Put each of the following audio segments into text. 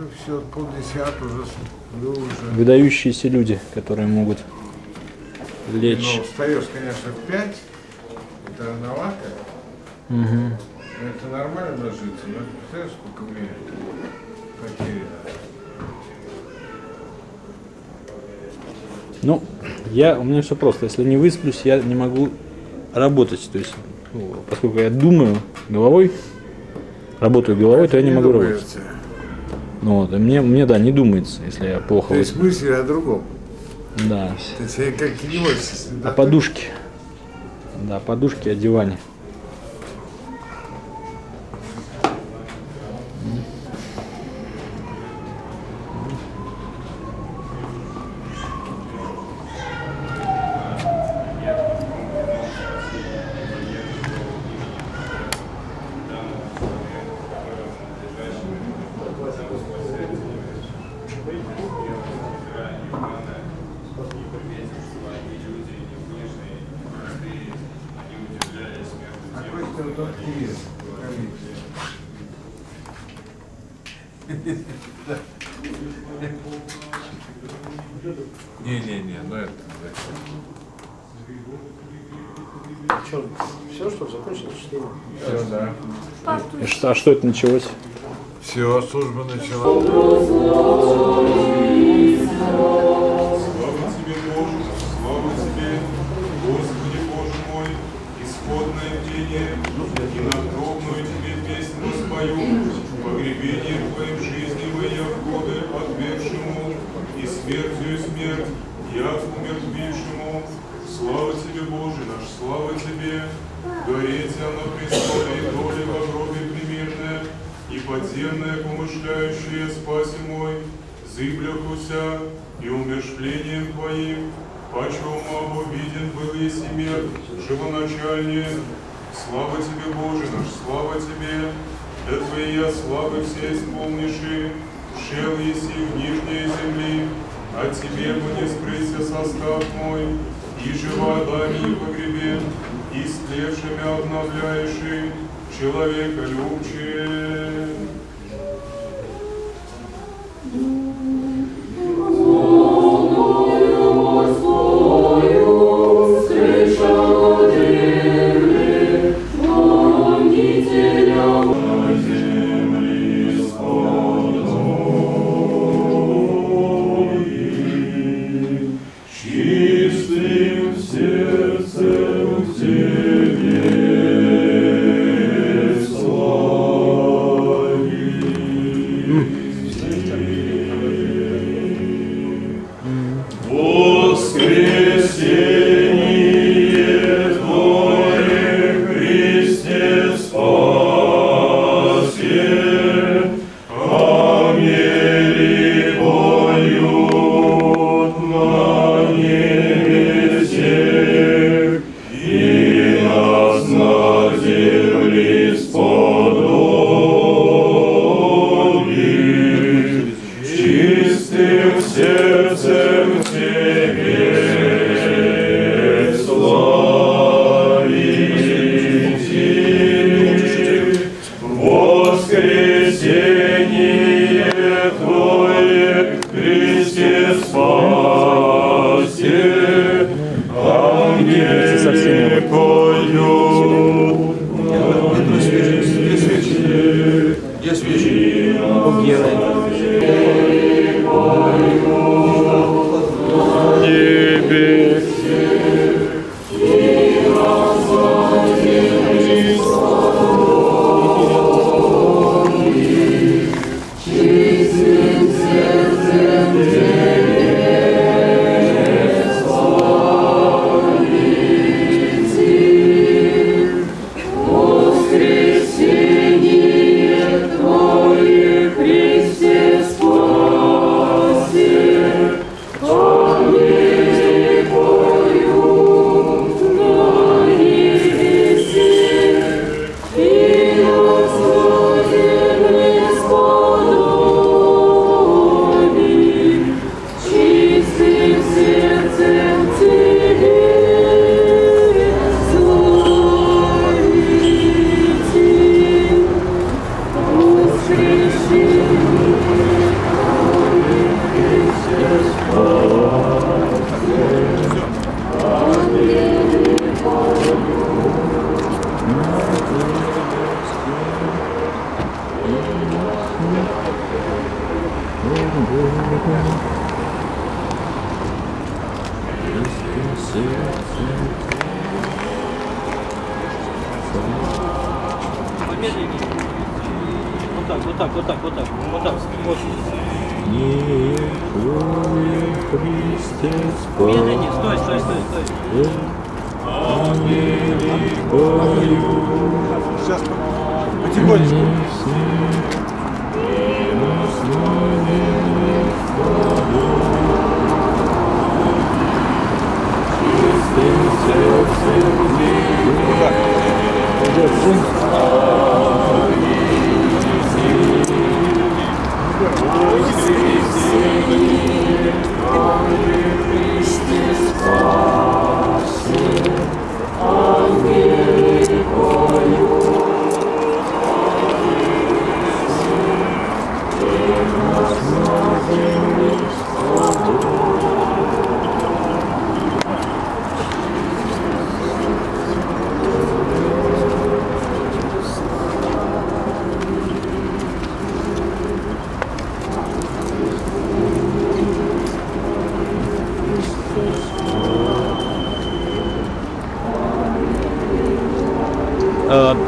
уже все, полдесят уже сплю уже. Выдающиеся люди, которые могут лечь. Ну, встаешь, конечно, в пять, это рановато. Мгм. Но это нормально ложиться, но представляешь, сколько мне потеряно. Ну, я, у меня все просто. Если не высплюсь, я не могу работать. То есть, ну, поскольку я думаю головой, работаю головой, то я не могу работать. Ну, вот, и мне, мне, да, не думается, если я плохо То есть мысли о другом. Да. То есть я как не можешь сосредоточиться. О подушке. Да, подушке, о диване. Какой ты вот активист, Не-не-не, ну это Что, все, что ли, закончилось чтение? Все, да. И что- это началось? Все, служба началась. Слава тебе, Боже, слава тебе, Господи Боже мой, исходное бдение, и надгробную тебе песню спою, погребение твоим жизни моя годы отвергшему, и смертью смерть, я умертвившему. Слава тебе, Боже наш, слава тебе, гореть на престоле и доли во гробе примирная, и подземное помышляющее спаси мой, зыбляхуся и умершлением Твоим, почем обиден был еси мир, живоначальнее. Слава Тебе, Боже наш, слава Тебе, да Твоя славы все исполниши, шел еси в нижней земли, а Тебе бы не скрыться состав мой, и жива дами погребен, и с тлевшими обновляешь, человека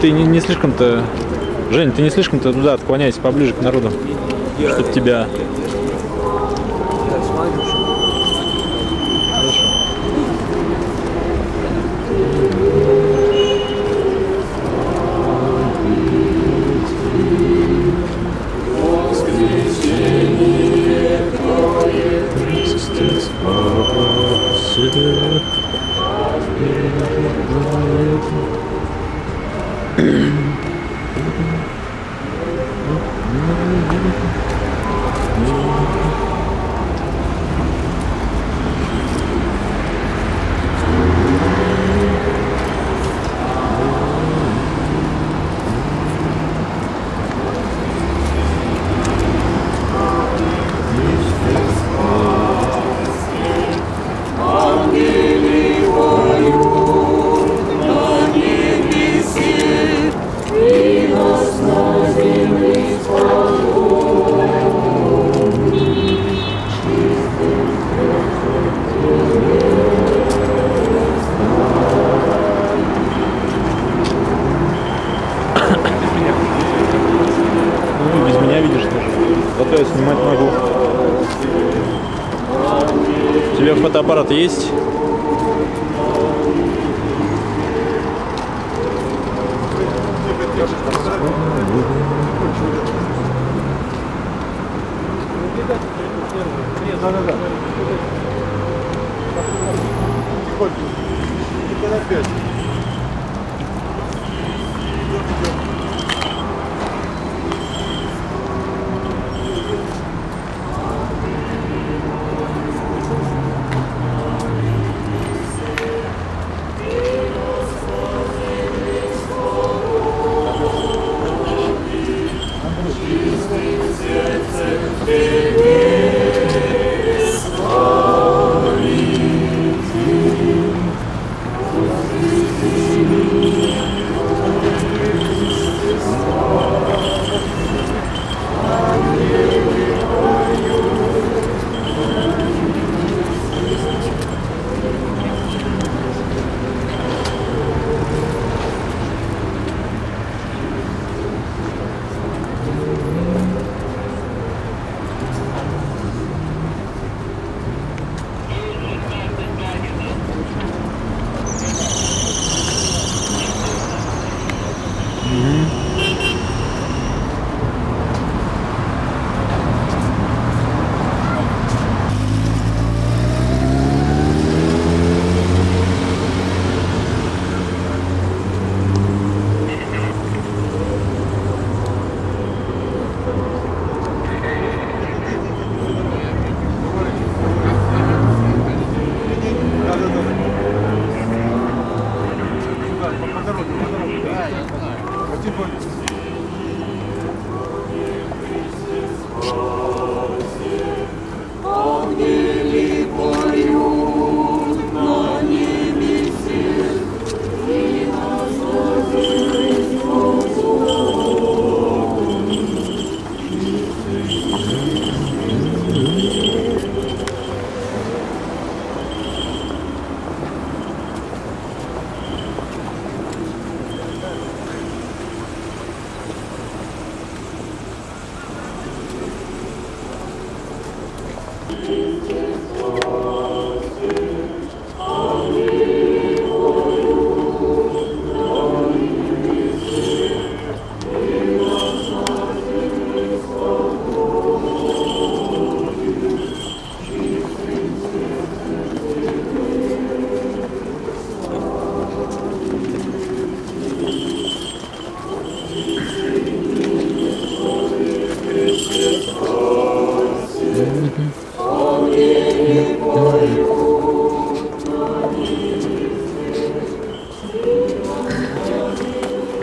ты не, не слишком-то... Жень, ты не слишком-то туда отклоняйся поближе к народу, чтобы тебя... Зато я снимать могу. У тебя фотоаппарат есть? Да-да-да. Тихонько. Торопясь.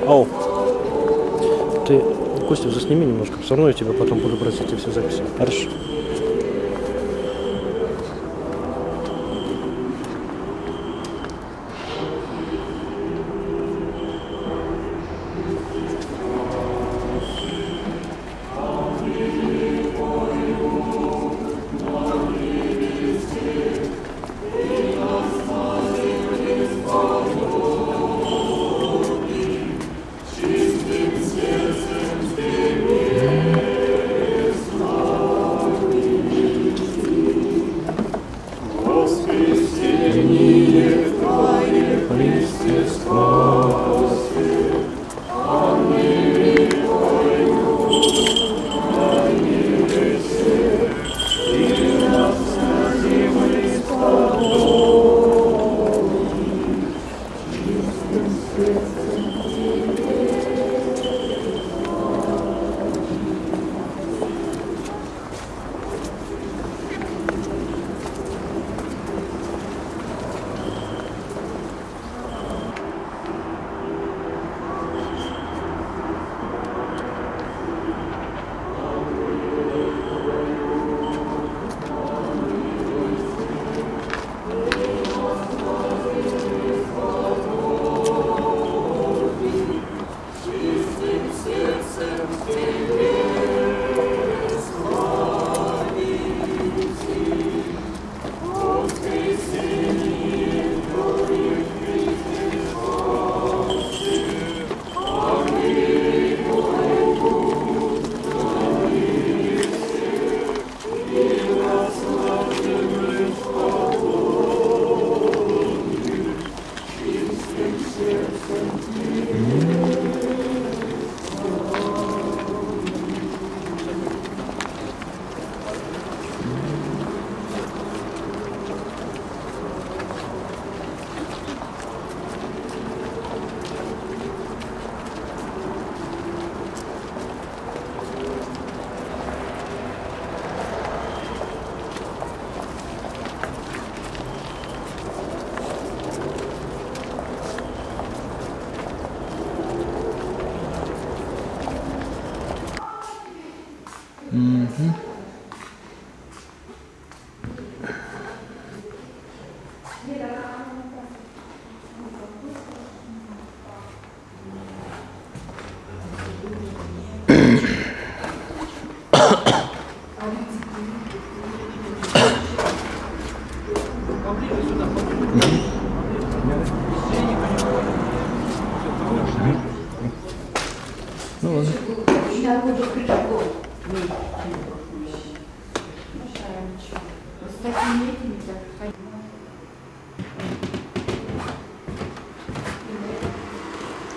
Ау. Ты, Костя, засними немножко, все равно я тебя потом буду брать эти все записи. Хорошо.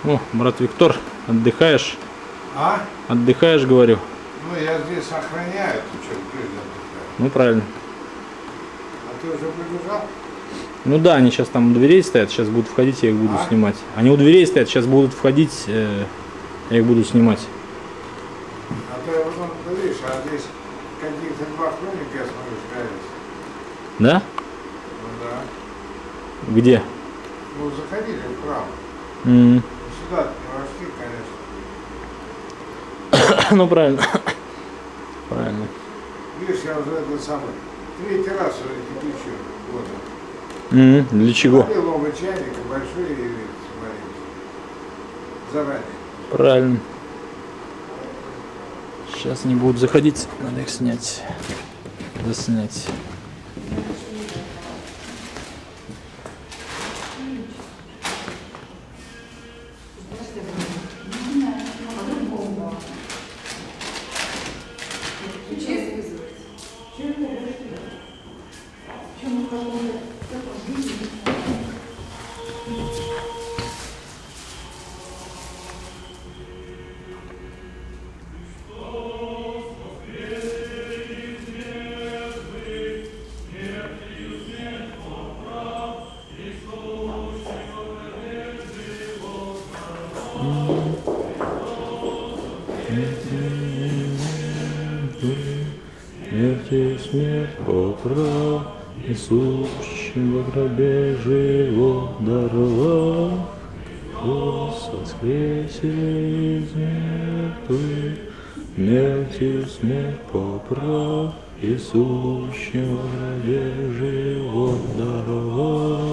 О, брат Виктор, отдыхаешь? А? Отдыхаешь, говорю. Ну, я здесь охраняю, ты что, блин, отдыхаю. Ну правильно. А ты уже прибежал? Ну да, они сейчас там у дверей стоят, сейчас будут входить, я их буду А? снимать. Они у дверей стоят, сейчас будут входить, э, я их буду снимать. А то я потом, ты видишь, а здесь каких-то два хроника, я смотрю. Да? Ну да. Где? Ну, заходили в храм. М, Ну, Сюда не вошли, конечно. Ну правильно. Правильно. Видишь, я уже этот самый, третий раз уже кипячу воду. М, Для чего? Купил новый чайник, и большой и. Заранее. Правильно. Сейчас не будут заходить, надо их снять. Заснять. Thank you. Смерти смерть попра, Несущего грабежи его дарова. Христос воскресили из мертвы, Смерти смерть попра, Несущего грабежи живо дарова.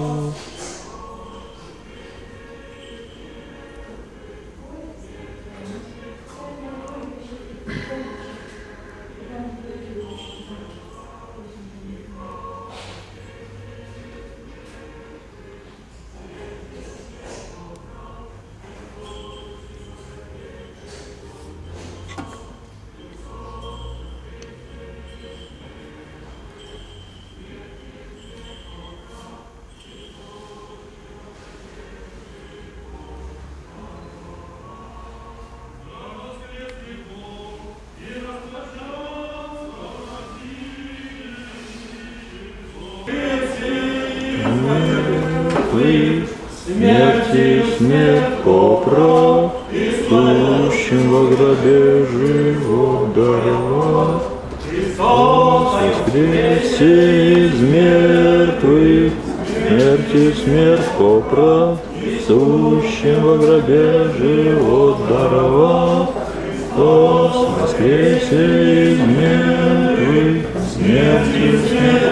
Воскресе из мертвых, смерти смерть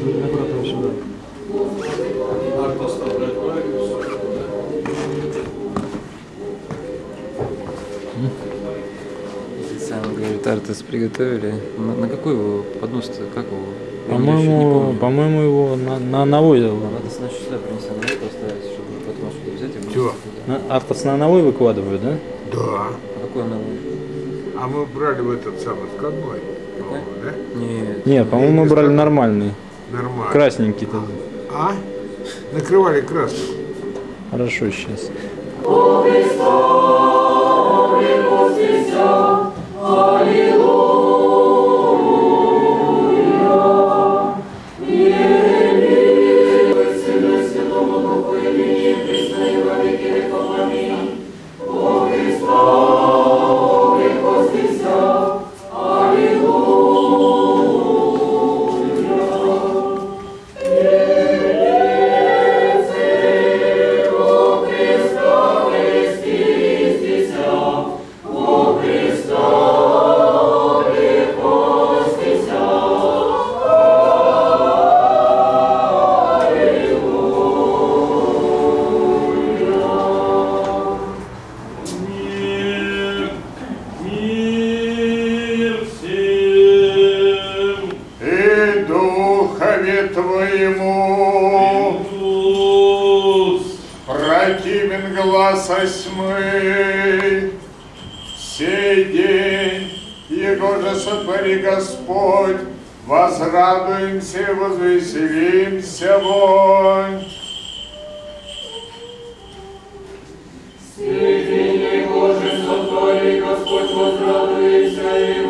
поправ, Обратно сюда. Сам говорит, Артес приготовили. На, на какой его поднос-то? Как его? По-моему, по-моему, его на, на навозе. Надо, значит, сюда принести, на это оставить, чтобы потом взять и туда. На, арт основной выкладывают, да? Да. А какой новый? А мы брали в этот самый. Какой? Да? Нет. Нет, по-моему, мы брали нормальный. Нормально. Красненький тогда. А? Накрывали красным. Хорошо сейчас. Мир, противен глаз осьмый. Сей день, Его же сотвори Господь, возрадуемся и возвеселимся вонь. Исповедайтесь,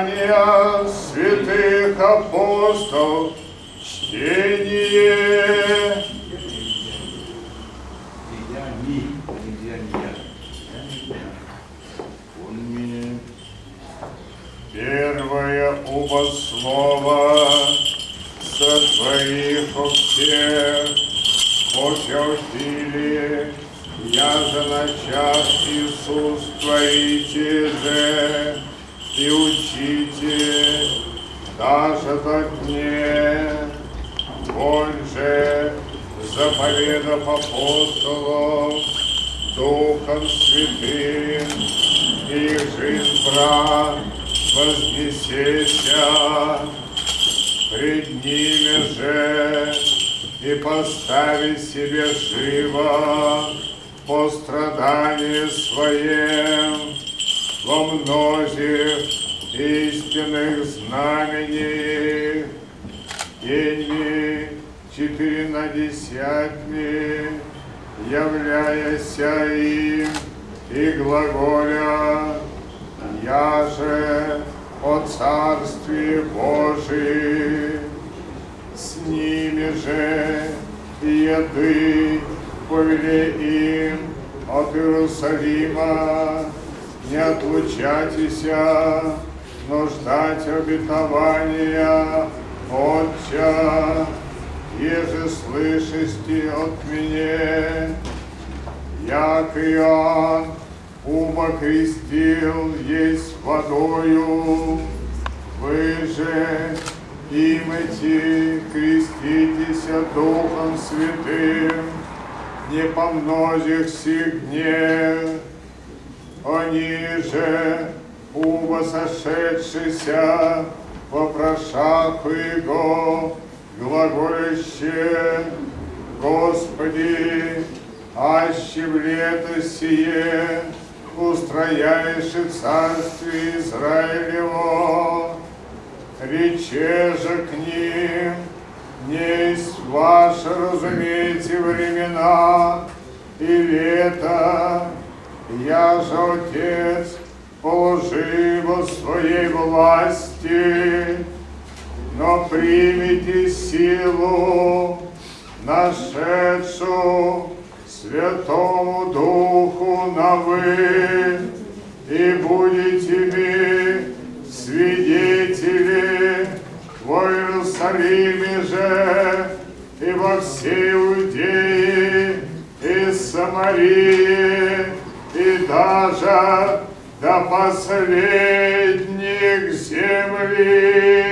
Деяния святых апостолов, чтение. Первое оба слова сотворих у всех, утвердили, я же начав Иисус творите же и учите, даже до дне, он же заповедав апостолов, Духом Святым, и жизнь брат вознесеся, пред ними же и поставить себе живо по страдании своем во многих истинных знамениях, день четыре на десятми, являяся им и глаголя, я же о Царстве Божии, с ними же еды повели им от Иерусалима, не отлучайтесь, но ждать обетования Отча, еже слышите от меня, як Иоанн ума крестил есть водою, вы же имите креститесь Духом Святым, не по многих сих днях, они же ума сошедшися вопрошах Его, глаголяще, Господи, аще в лето сие устрояешь и царствие Израилево, рече же к ним, несть ваше, разумейте, времена и лето, я же Отец, положив своей власти, но примите силу, нашедшую Святому Духу на вы, и будете вы свидетели в Иерусалиме же и во всей Иудее и Самарии даже до последних земли.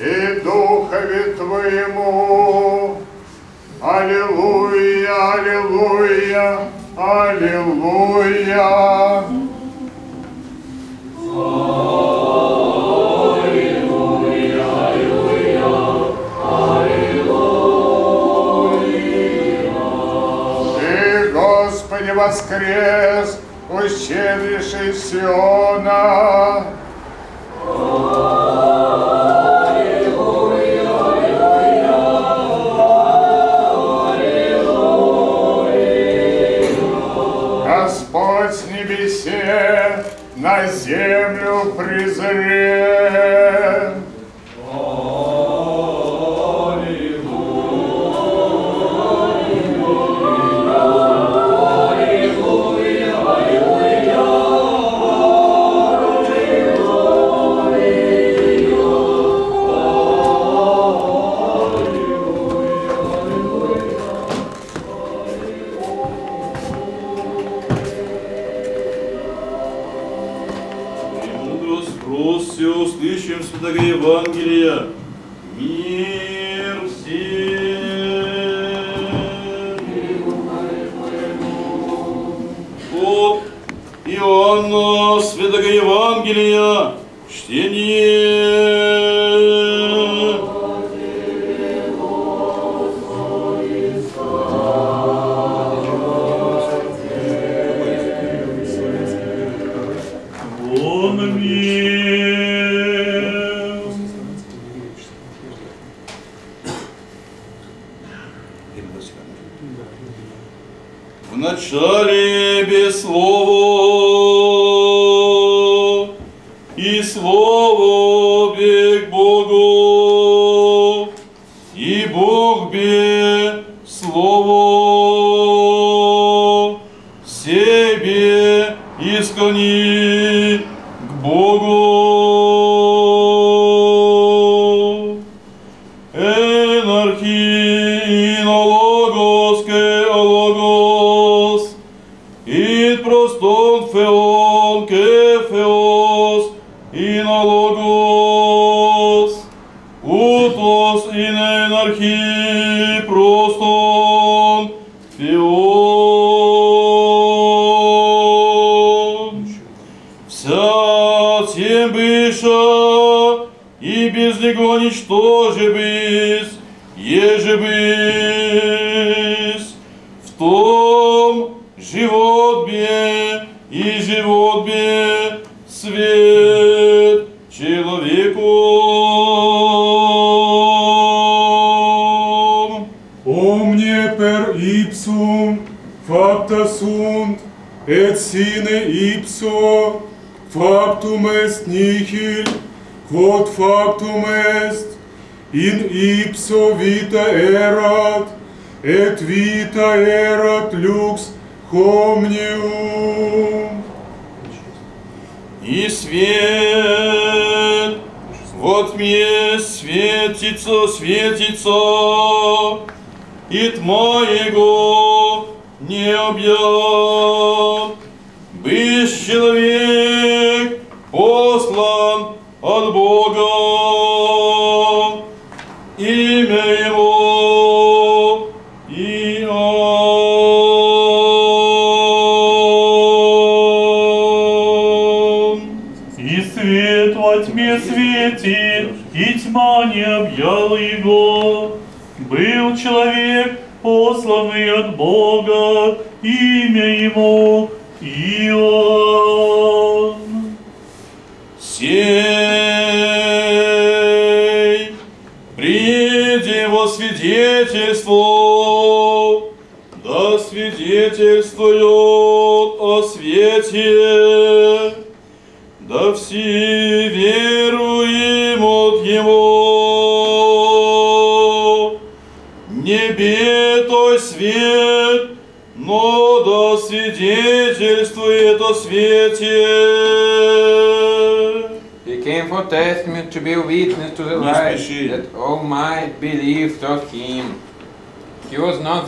И духови твоему, Аллилуйя, Аллилуйя, Аллилуйя. Слава воскрес, ущелье Сиона. О, Al bu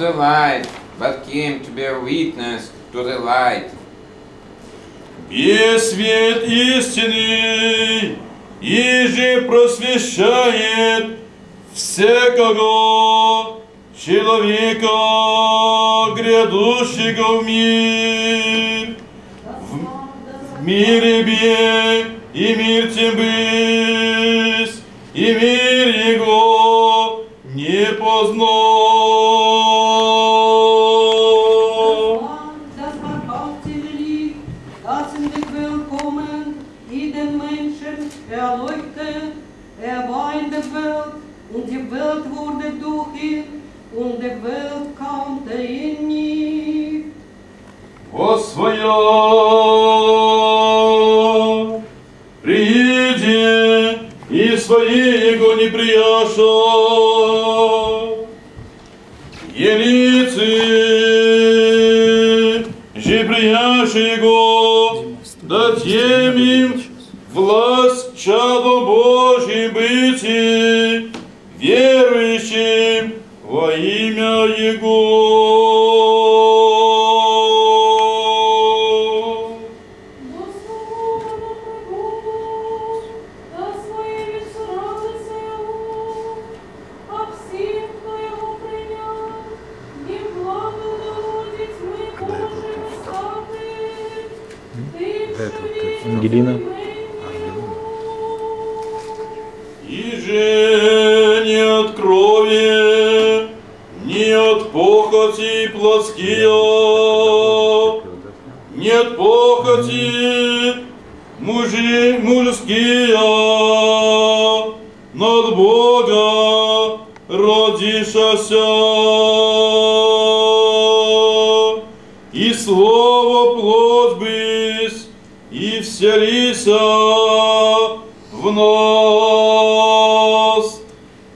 the light, but came to be a witness to the light. И свет истины, и же просвещает всякого человека, грядущего в мир. В, мире бе, и мир тем бысь, и мир его не познал. И слово плоть бысь, и вселися в нас,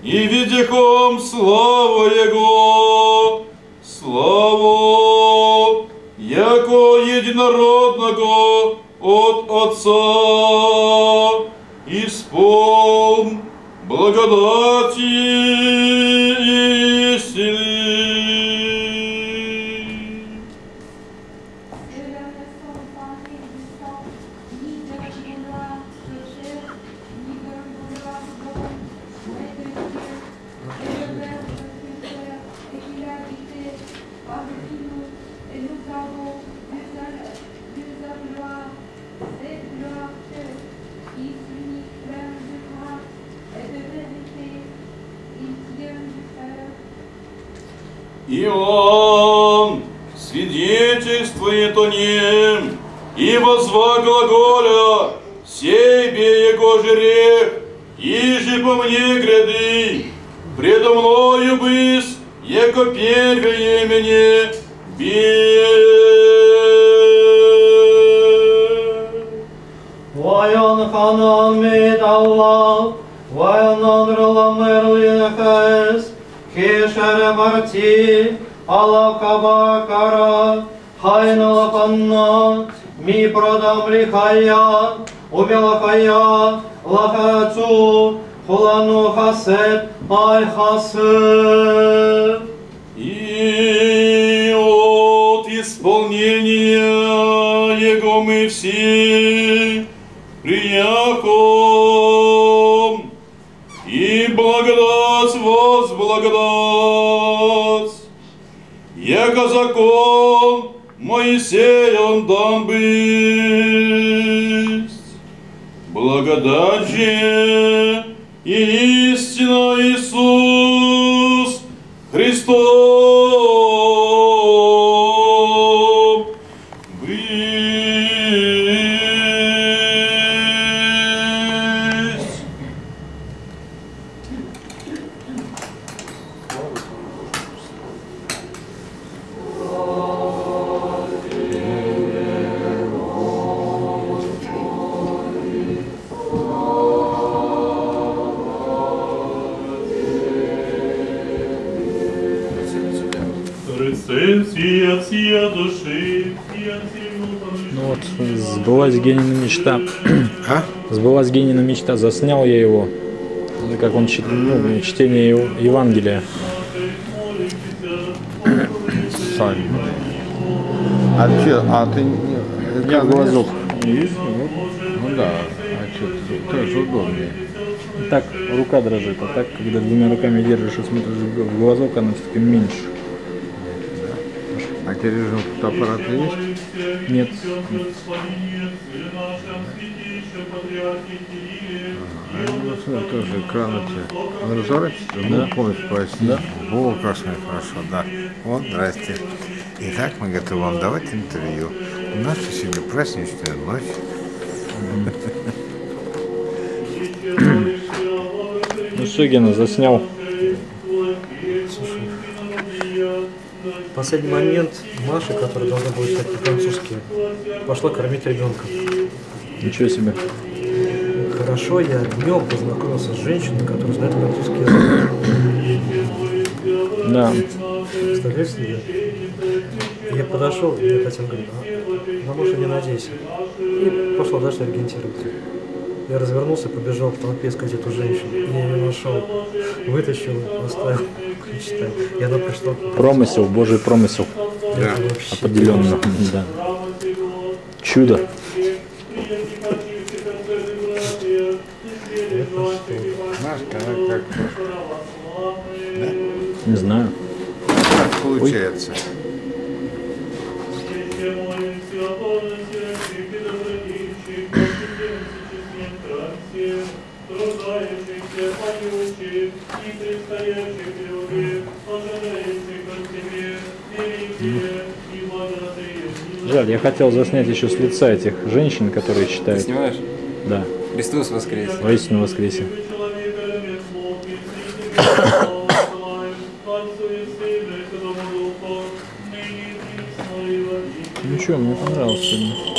и видихом славу Его, славу, яко единородного от Отца, исполн благодати и истины. Он свидетельствует о нем, и возва глаголя, сей бе его же по мне гряды, предо мною быс, яко первое мне бе. Vajan kanan med Allah, vajan andrla merlinehes, keshere marti, ala kabakara, haynala panna, mi prodam likaya, убелакая, лахацу, хулану хасет, ай хасет. И от исполнения Его мы все благодать, яко закон Моисеем дан быть. Благодать же и истина Иисус Христом Сбылась Генина мечта, заснял я его. Как он чит- ну, чтение Ев- Евангелия. Сань. А че, а ты не... Я глазок. Есть? Ну, ну да. А что, тоже удобнее. Так рука дрожит, а так, когда двумя руками держишь и смотришь в глазок, она все-таки меньше. А тебе режим фотоаппарата есть? Нет. Ну, смотри, тоже экран тебя. Он разворачивается? Да. Ну, полностью почти. Да. О, как хорошо, да. Вот, здрасте. Итак, мы готовы вам давать интервью. У нас сегодня праздничная ночь. Ну Гена, заснял. Последний момент Маша, которая должна была читать по-французски, пошла кормить ребенка. Ничего себе. Хорошо, я днем познакомился с женщиной, которая знает французский язык. Да. Представляешь себе? Я подошел, и Татьяна говорит, а, на мужа не надейся. И пошла дальше аргентировать. Я развернулся, побежал в толпе искать эту женщину. Я ее нашел, вытащил, оставил, читать. И она пришла. Промысел, божий промысел. Вообще- Определенно. Да. Чудо. Как Не знаю. так получается. Жаль, я хотел заснять еще с лица этих женщин, которые Ты читают. снимаешь? Да. Христос воскрес. Воистину воскресе. Ну что, мне понравилось сегодня.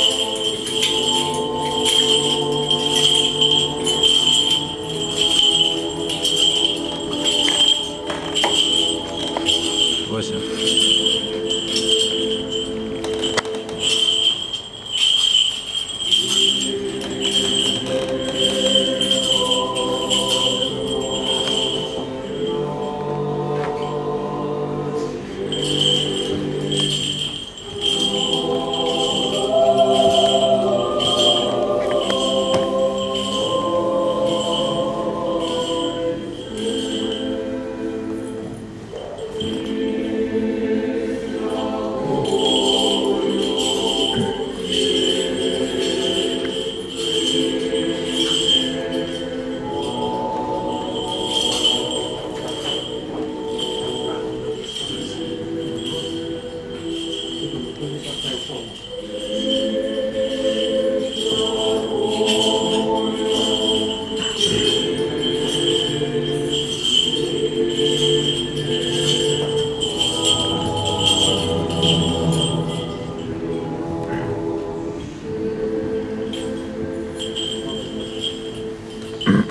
Иже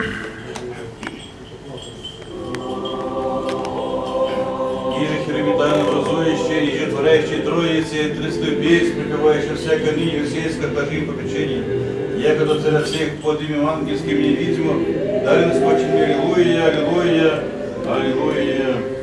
херовитан образующие, и же творящие троицы, тридцатую песнь, припевающую всякое ныне российское Божьим попечение. Якобы царя всех под имя ангельским невидимо, дарен скотчем Аллилуйя, Аллилуйя, Аллилуйя.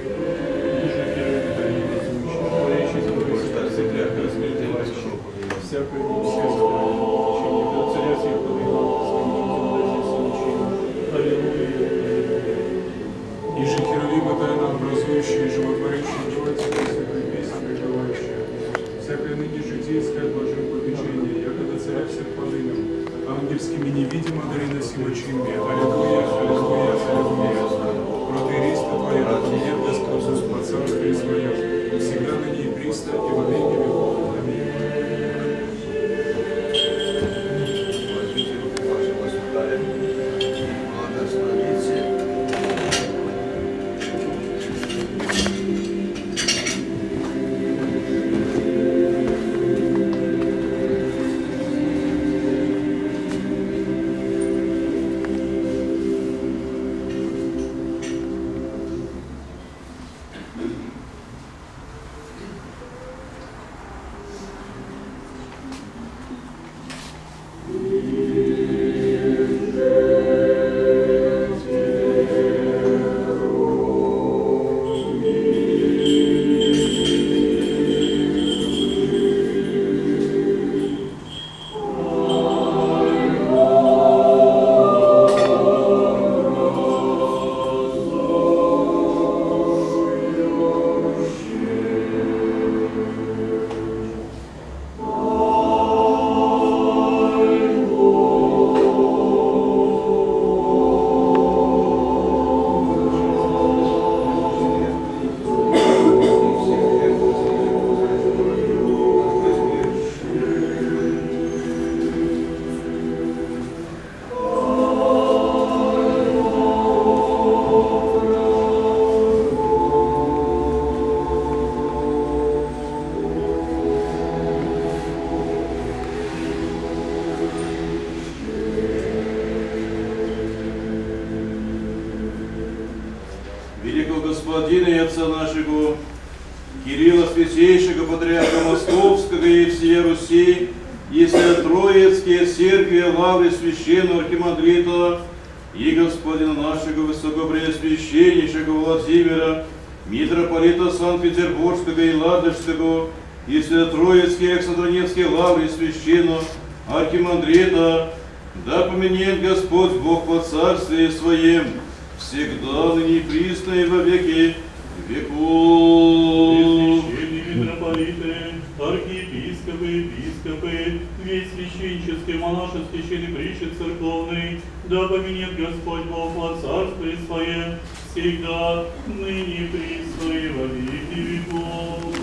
весь священческий, монашеский, черепричек церковный, да поменит Господь Бог во царстве свое, всегда, ныне, присно и во веки веков.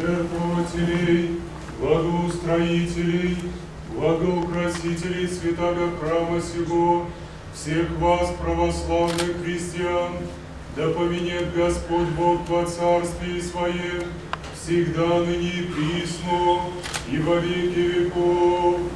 Жертвователей, благоустроителей, благоукрасителей святаго храма сего, всех вас, православных христиан, да поменет Господь Бог во царстве своем, всегда ныне присно и во веки веков.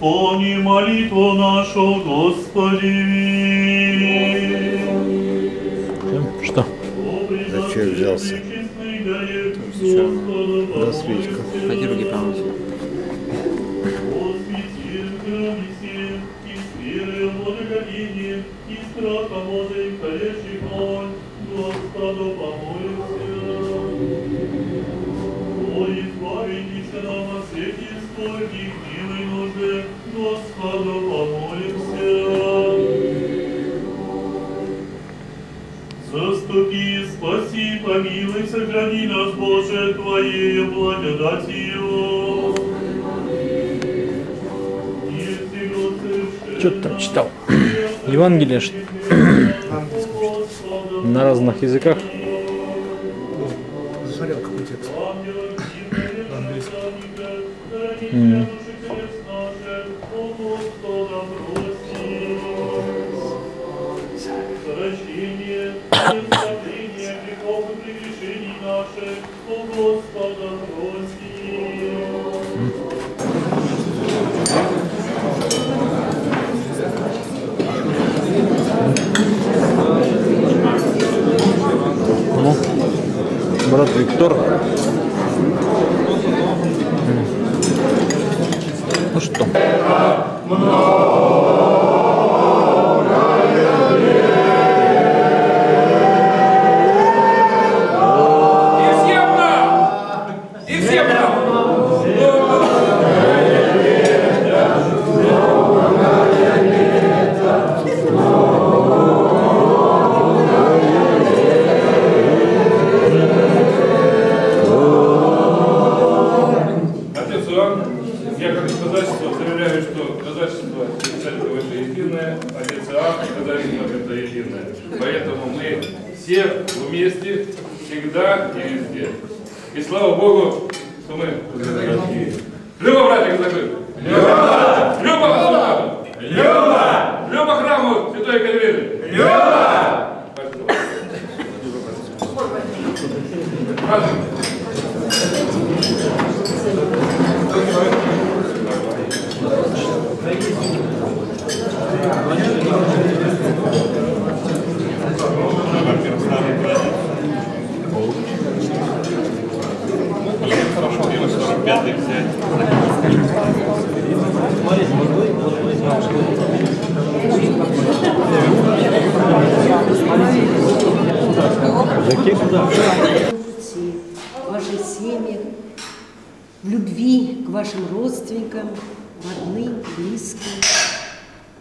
Исполни молитву нашу, Господи. Что? Зачем взялся? До свечку. Ходи руки помыть. Господу помочь. Евангелие на разных языках.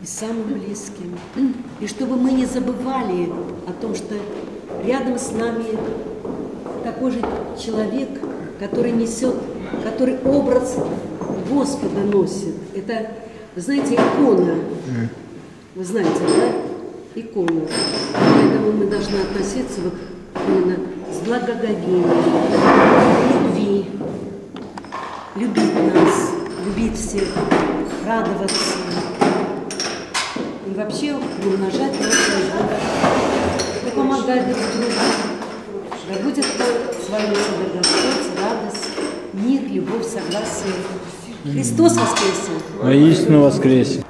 Самым близким. И чтобы мы не забывали о том, что рядом с нами такой же человек, который несет, который образ Господа носит. Это, знаете, икона. Вы знаете, да? Икона. Поэтому мы должны относиться вот именно с благоговением, любви, любить нас, любить всех, радоваться и вообще умножать и помогать друг другу. Да будет с вами всегда Господь, радость, мир, любовь, согласие. Христос воскресе! Воистину воскресе.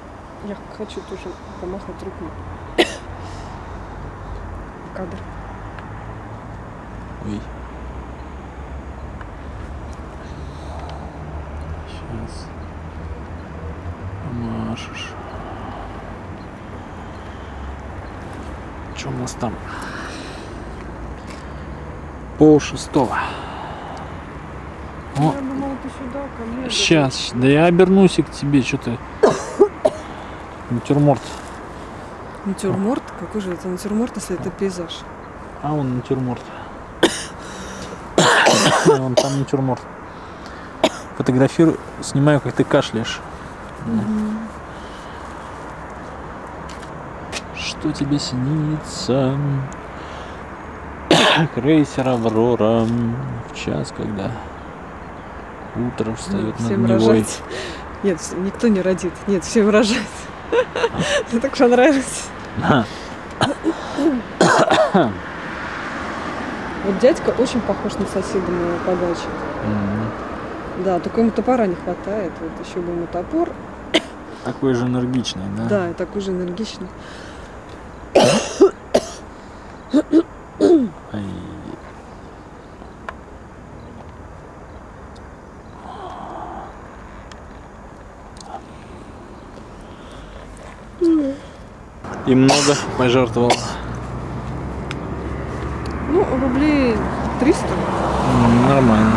Я хочу тоже помахать рукой. Кадр. Ой. Сейчас. Помашешь. Что у нас там? Пол шестого. О, думала, сюда, ко сейчас. Да я обернусь и к тебе. Что ты? Натюрморт. Натюрморт? Какой же это натюрморт, если это пейзаж? А он натюрморт. Вон там натюрморт. Фотографирую, снимаю, как ты кашляешь. Что тебе снится? Крейсер Аврора в час, когда утро встает над Всем Невой. рожать. Нет, никто не родит. Нет, всем рожать. Мне так понравилось. Вот дядька очень похож на соседа моего по даче. М, Да, только ему топора не хватает. Вот еще бы ему топор. Такой же энергичный, да? Да, такой же энергичный. И много пожертвовал. Ну, рублей 300. М, Нормально.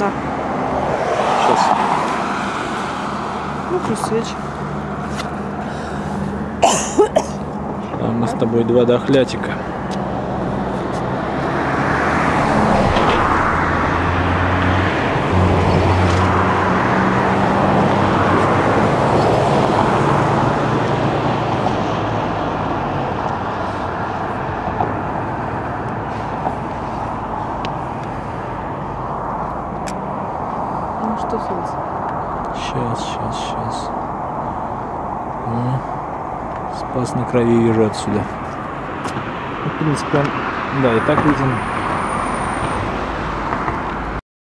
Да. Сейчас. Ну, плюс свечи. А мы с тобой два дохлятика. Ну, что солнце? Сейчас, сейчас, сейчас. О, отсюда. Ну, В принципе, да, и так виден.